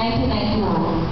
Cái thứ.